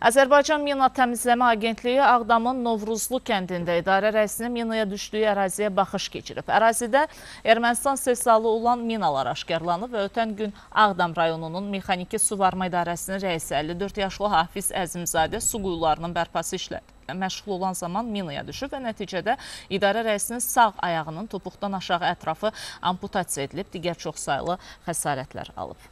Azərbaycan Mina Təmizləmə Agentliyi Ağdamın Novruzlu kəndində idarə rəisinin minaya düşdüyü əraziyə baxış keçirib. Ərazidə Ermənistan sehsalı olan minalar aşkarlanıb və ötən gün Ağdam rayonunun Mexaniki Suvarma İdarəsinin rəisi 54 yaşlı Hafiz Əzimzadə su quyularının bərpası işlədi məşğul olan zaman minaya düşüb və nəticədə idarə rəisinin sağ ayağının topuqdan aşağı ətrafı amputasiya edilib, digər çoxsaylı xəsarətlər alıb.